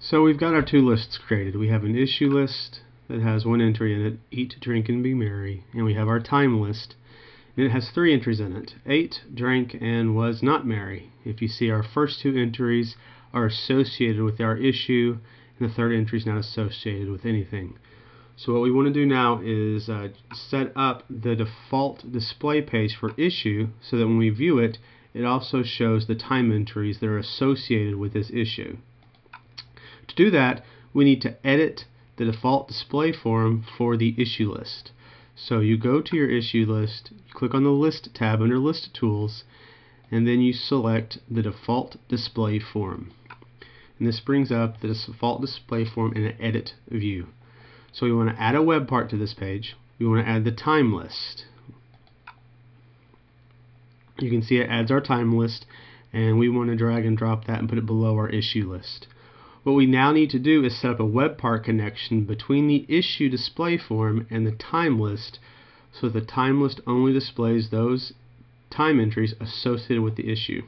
So we've got our two lists created. We have an issue list that has one entry in it, eat, drink, and be merry, and we have our time list, and it has three entries in it, ate, drank, and was not merry. If you see our first two entries are associated with our issue, and the third entry is not associated with anything. So what we want to do now is uh, set up the default display page for issue so that when we view it, it also shows the time entries that are associated with this issue. To do that, we need to edit the default display form for the issue list. So you go to your issue list, click on the List tab under List Tools, and then you select the default display form. And this brings up the default display form in an edit view. So we want to add a web part to this page. We want to add the time list. You can see it adds our time list and we want to drag and drop that and put it below our issue list. What we now need to do is set up a web part connection between the issue display form and the time list so the time list only displays those time entries associated with the issue.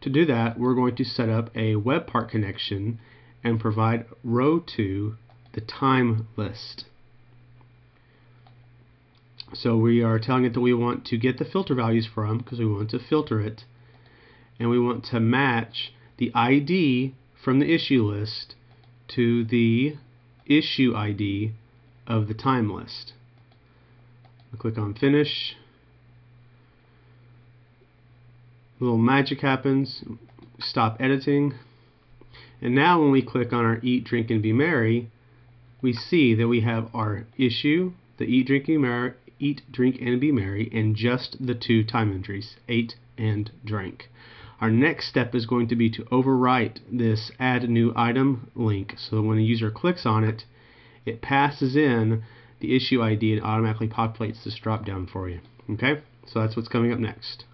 To do that, we're going to set up a web part connection and provide row to the time list. So we are telling it that we want to get the filter values from because we want to filter it and we want to match the ID from the issue list to the issue ID of the time list. I'll click on finish. A little magic happens. Stop editing. And now when we click on our eat, drink, and be merry, we see that we have our issue, the eat, drink, and merry, eat, drink, and be merry, and just the two time entries, ate and drank. Our next step is going to be to overwrite this add new item link so when a user clicks on it, it passes in the issue ID and automatically populates this drop down for you. Okay, so that's what's coming up next.